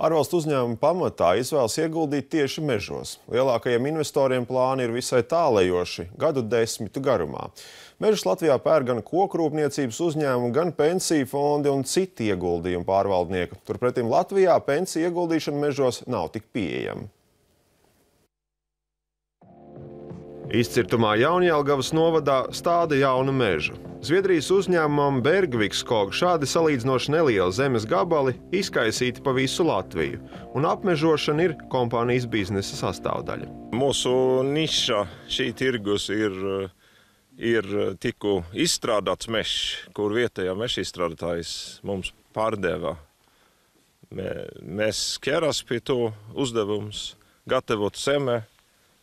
Ārvalstu uzņēmumu pamatā izvēlas ieguldīt tieši mežos. Lielākajiem investoriem plāni ir visai tālējoši, gadu desmitu garumā. Mežus Latvijā pēr gan kokrūpniecības uzņēmumi, gan pensiju fondi un citi ieguldījumu pārvaldnieki. Turpretim Latvijā pensiju ieguldīšana mežos nav tik pieejama. Izcirtumā Jaunjēlgavas novadā stāda jauna meža. Zviedrijas uzņēmumam Bergvikskog šādi salīdzinoši nelieli zemes gabali izkaisīti pa visu Latviju, un apmežošana ir kompānijas biznesa sastāvdaļa. Mūsu niša šī tirgus ir, ir tikko izstrādāts mežs, kur vietējā meža izstrādātājs mums pārdeva. Mēs ķeramies pie to uzdevums, gatavot semē,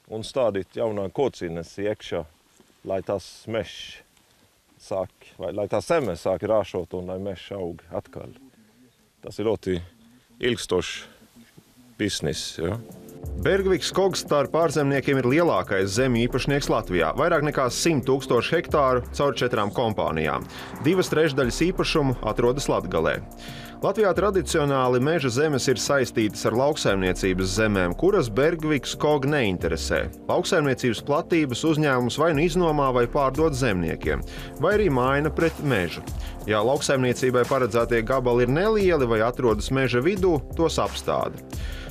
un stādīt jaunā kocinas iekšā, lai tas mežs sāk, vai lai tā zeme sāk rāšot un lai mežs aug atkal. Tas ir ļoti ilgstošs biznis. Ja? Bergviks Kogs starp ārzemniekiem ir lielākais zemju īpašnieks Latvijā - vairāk nekā 100 tūkstoši hektāru caur četrām kompānijām. Divas trešdaļas īpašumu atrodas Latgalē. Latvijā tradicionāli meža zemes ir saistītas ar lauksaimniecības zemēm, kuras Bergviks Kog neinteresē. Lauksaimniecības platības uzņēmums vai nu iznomā vai pārdod zemniekiem, vai arī maina pret mežu. Ja lauksaimniecībai paredzētie gabali ir nelieli vai atrodas meža vidū, tos apstāda.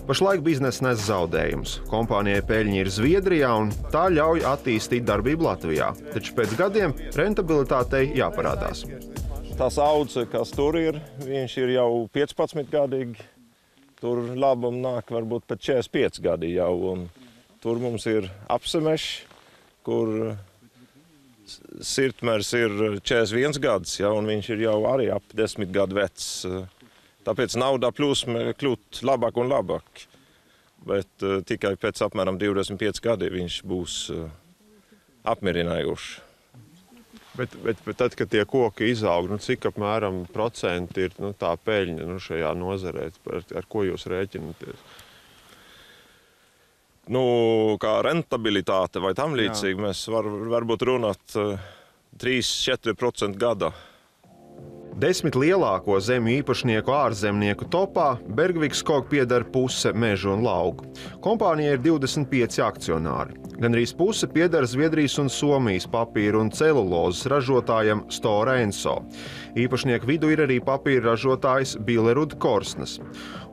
Pašlaik biznesa nes zaudējumus. Kompānijai peļņa ir Zviedrijā, un tā ļauj attīstīt darbību Latvijā. Taču pēc gadiem rentabilitātei jāparādās tas audzes, kas tur ir, viņš ir jau 15 gadīgi. Tur labums nāk varbūt pat 45 gadi jau. Tur mums ir apsemešs, kur sirdsmērs ir 41 gads, ja, un viņš ir jau arī ap 10 gadu vecs. Tāpēc naudā plūsma kļūt labāk un labāk. Bet uh, tikai pēc apmēram 25 gadiem viņš būs uh, apmierinājošs. Bet, bet, bet tad, kad tie koki izaug, nu, cik apmēram procenti ir nu, tā peļņa nu, šajā nozarē, ar, ar ko jūs rēķinaties? Nu, kā rentabilitāte vai tam līdzīgi, mēs var, varbūt runāt uh, 3-4% gadā. Desmit lielāko zemju īpašnieku ārzemnieku topā Bergviks Kog pieder puse mežu un lauku. Kompānijai ir 25 akcionāri. Gan arī puse pieder Zviedrijas un Somijas papīra un celulozes ražotājam Stora Enso. Īpašnieku vidū ir arī papīra ražotājs Bilerud Korsnes.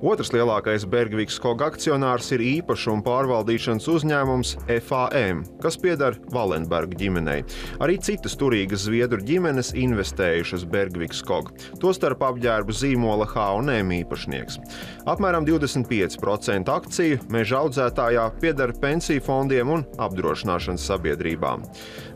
Otrs lielākais Bergviks Koga akcionārs ir īpašuma pārvaldīšanas uzņēmums FAM, kas pieder Valenberga ģimenei. Arī citas turīgas zviedru ģimenes investējušas Bergviks Koga, tostarp apģērbu zīmola H&M īpašnieks. Apmēram 25% akciju meža audzētājā pieder pensiju fondiem un apdrošināšanas sabiedrībām.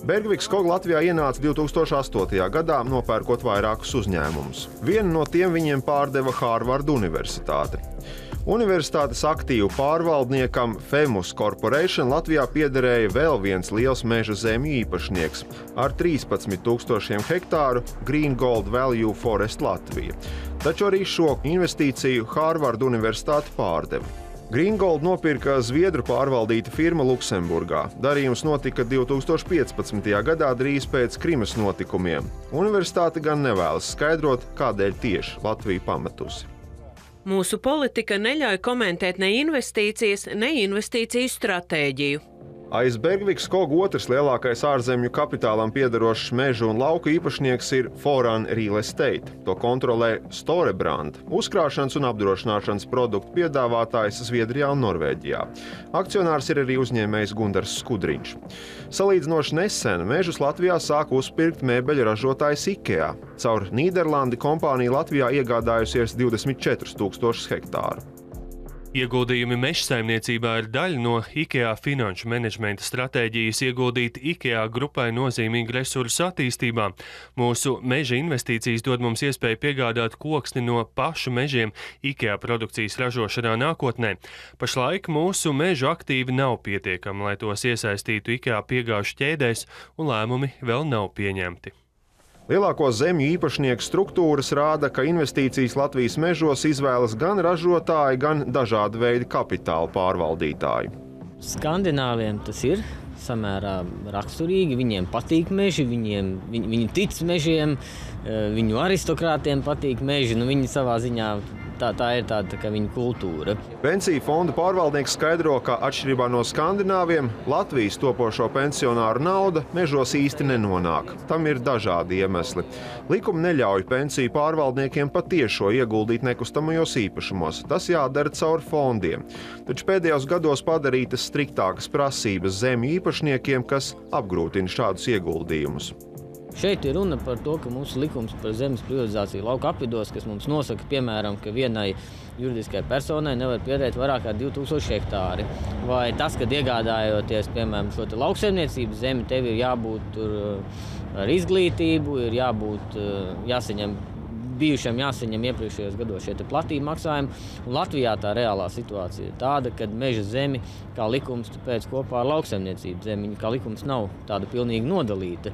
Bergviks Koga Latvijā ienāca 2008. gadā, nopērkot vairākus uzņēmumus. Vienu no tiem viņiem pārdeva Hārvarda Universitāte universitāte. Universitātes aktīvu pārvaldniekam Femus Corporation Latvijā piederēja vēl viens liels meža zemju īpašnieks ar 13,000 hektāru Green Gold Value Forest Latvija. Taču arī šo investīciju Hārvarda Universitāte pārdeva. Greengold nopirka Zviedru pārvaldīta firma Luksemburgā. Darījums notika 2015. gadā, drīz pēc Krimas notikumiem. Universitāte gan nevēlas skaidrot, kādēļ tieši Latvija pametusi. Mūsu politika neļauj komentēt ne investīcijas, ne investīciju stratēģiju. Aiz Bergvikas Koga otrs lielākais ārzemju kapitālam piedarošs meža un lauku īpašnieks ir Foran Real Estate. To kontrolē Storebrand, uzkrāšanas un apdrošināšanas produktu piedāvātājs Zviedrijā un Norvēģijā. Akcionārs ir arī uzņēmējs Gundars Skudriņš. Salīdzinoši nesen mežus Latvijā sāka uzpirkt mēbeļu ražotājs IKEA. Caur Nīderlandi kompānija Latvijā iegādājusies 24 000 hektāru. Ieguldījumi meža saimniecībā ir daļa no IKEA finanšu menedžmenta stratēģijas ieguldīt IKEA grupai nozīmīgu resursu attīstībā. Mūsu meža investīcijas dod mums iespēju piegādāt koksni no pašu mežiem IKEA produkcijas ražošanā nākotnē. Pašlaik mūsu mežu aktīvi nav pietiekami, lai tos iesaistītu IKEA piegāžu ķēdēs, un lēmumi vēl nav pieņemti. Lielāko zemju īpašnieku struktūras rāda, ka investīcijas Latvijas mežos izvēlas gan ražotāji, gan dažādu veidu kapitāla pārvaldītāji. Skandināviem tas ir samērā raksturīgi. Viņiem patīk meži, viņiem, viņi, viņi tic mežiem, eh, viņu aristokrātiem patīk meži. Nu, viņi savā ziņā tā, tā ir tāda tā viņa kultūra. Pensiju fonda pārvaldnieks skaidro, ka atšķirībā no skandināviem, Latvijas topošo pensionāru nauda mežos īsti nenonāk. Tam ir dažādi iemesli. Likumi neļauj pensiju pārvaldniekiem patiešo ieguldīt nekustamajos īpašumos. Tas jādara caur fondiem. Taču pēdējos gados padarītas striktākas prasības zemju īpašniekiem, kas apgrūtina šādus ieguldījumus. Šeit ir runa par to, ka mūsu likums par zemes privatizāciju lauka apvidos, kas mums nosaka, piemēram, ka vienai juridiskai personai nevar pierēt vairāk kā 2000 hektāri. Vai tas, ka iegādājoties, piemēram, šo lauksaimniecības zemi, tev ir jābūt tur uh, ar izglītību, ir jābūt, uh, jāsaņem bijušiem jāsaņem iepriekšējos gados šie platība maksājumi. Un Latvijā tā reālā situācija ir tāda, ka meža zemi kā likums pēc kopā ar lauksaimniecību zemi, kā likums nav tāda pilnīgi nodalīta.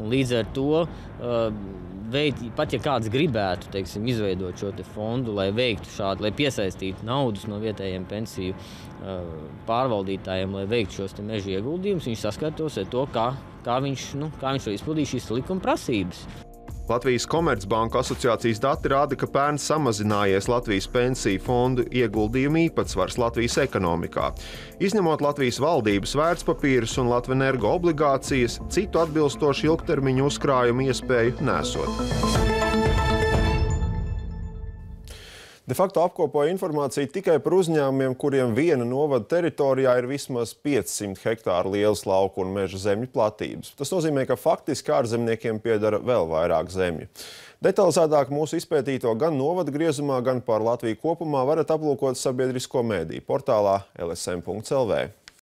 Un līdz ar to uh, veid, pat ja kāds gribētu teiksim, izveidot šo te fondu, lai veiktu šādu, lai piesaistītu naudas no vietējiem pensiju uh, pārvaldītājiem, lai veiktu šos meža ieguldījumus, viņš saskartos ar to, kā, kā viņš, nu, kā viņš var izpildīt šīs likuma prasības. Latvijas Komercbanku asociācijas dati rāda, ka pērn samazinājies Latvijas pensiju fondu ieguldījumu īpatsvars Latvijas ekonomikā. Izņemot Latvijas valdības vērtspapīrus un Latvijas energo obligācijas, citu atbilstošu ilgtermiņu uzkrājumu iespēju nesot. De facto apkopoja informāciju tikai par uzņēmumiem, kuriem viena novada teritorijā ir vismaz 500 hektāru lielas lauku un meža zemju platības. Tas nozīmē, ka faktiski ārzemniekiem piedara vēl vairāk zemju. Detalizētāk mūsu izpētīto gan novada griezumā, gan par Latviju kopumā varat aplūkot sabiedrisko mēdīju portālā lsm.lv.